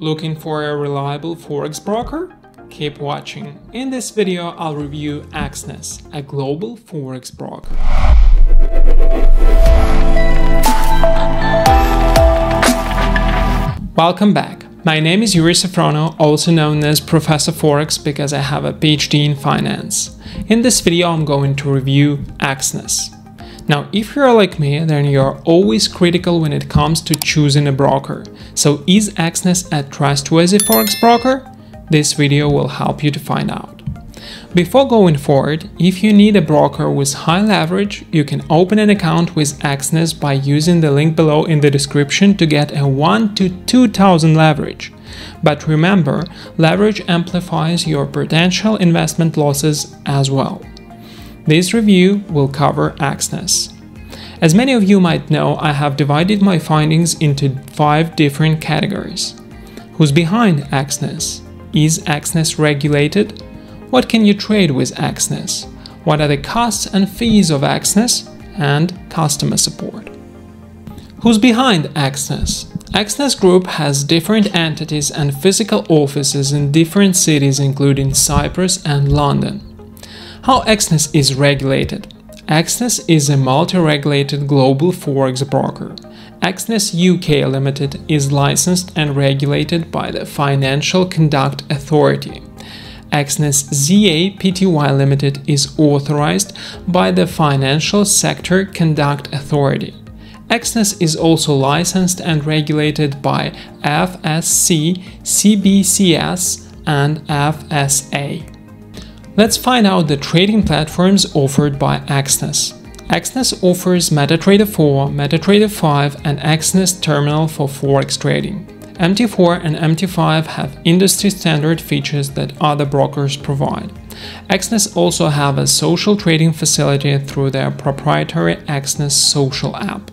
Looking for a reliable forex broker? Keep watching. In this video, I'll review Exness, a global forex broker. Welcome back. My name is Yuri Safrono, also known as Professor Forex because I have a PhD in finance. In this video, I'm going to review Exness. Now, if you're like me, then you're always critical when it comes to choosing a broker. So is Exness a trustworthy forex broker? This video will help you to find out. Before going forward, if you need a broker with high leverage, you can open an account with Exness by using the link below in the description to get a 1 to 2000 leverage. But remember, leverage amplifies your potential investment losses as well. This review will cover Exness. As many of you might know, I have divided my findings into five different categories. Who's behind Exness? Is Exness regulated? What can you trade with Exness? What are the costs and fees of Exness? And customer support. Who's behind Exness? Exness Group has different entities and physical offices in different cities including Cyprus and London. How Exness is regulated? Exness is a multi-regulated global forex broker. Exness UK Limited is licensed and regulated by the Financial Conduct Authority. Exness ZA Pty Limited is authorized by the Financial Sector Conduct Authority. Exness is also licensed and regulated by FSC, CBCS, and FSA. Let's find out the trading platforms offered by Exness. Exness offers MetaTrader 4, MetaTrader 5, and Exness Terminal for Forex trading. MT4 and MT5 have industry standard features that other brokers provide. Exness also have a social trading facility through their proprietary Exness social app.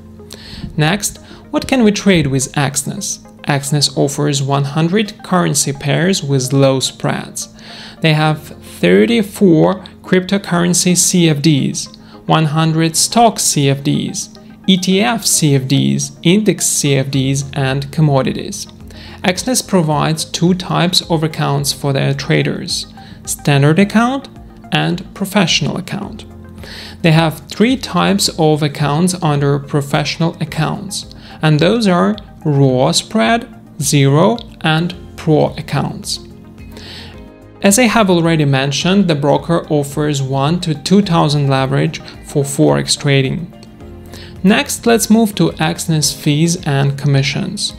Next, what can we trade with Exness? Exness offers 100 currency pairs with low spreads. They have 34 cryptocurrency CFDs, 100 stock CFDs, ETF CFDs, index CFDs, and commodities. Exness provides two types of accounts for their traders standard account and professional account. They have three types of accounts under professional accounts, and those are raw spread, zero, and pro accounts. As I have already mentioned, the broker offers 1 to 2000 leverage for forex trading. Next, let's move to Exness fees and commissions.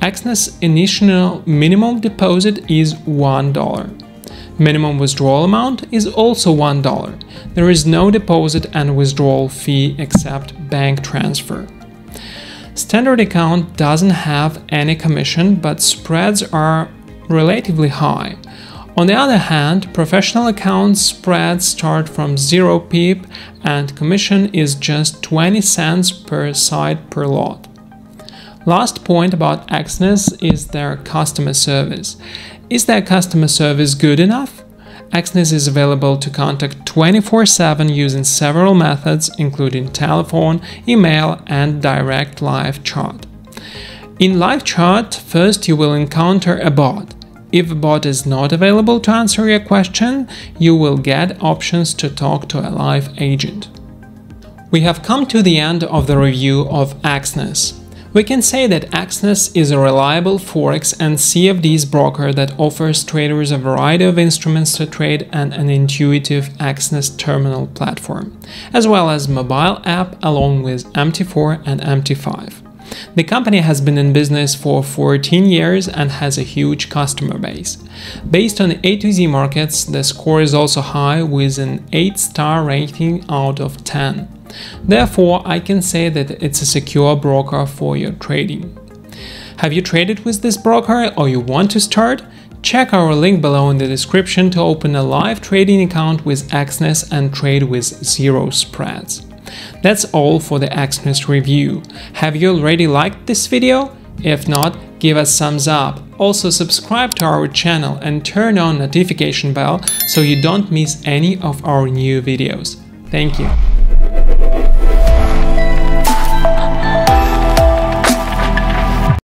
Exness initial minimum deposit is $1. Minimum withdrawal amount is also $1. There is no deposit and withdrawal fee except bank transfer. Standard account doesn't have any commission, but spreads are relatively high. On the other hand, professional account spreads start from 0 pip and commission is just 20 cents per side per lot. Last point about Exness is their customer service. Is their customer service good enough? Exness is available to contact 24-7 using several methods including telephone, email and direct live chat. In live chat, first you will encounter a bot. If bot is not available to answer your question, you will get options to talk to a live agent. We have come to the end of the review of Exness. We can say that Exness is a reliable Forex and CFDs broker that offers traders a variety of instruments to trade and an intuitive Exness terminal platform, as well as mobile app along with MT4 and MT5. The company has been in business for 14 years and has a huge customer base. Based on A to Z markets, the score is also high with an 8 star rating out of 10. Therefore, I can say that it's a secure broker for your trading. Have you traded with this broker or you want to start? Check our link below in the description to open a live trading account with Exness and trade with zero spreads. That's all for the Exness review. Have you already liked this video? If not, give us thumbs up. Also subscribe to our channel and turn on notification bell so you don't miss any of our new videos. Thank you.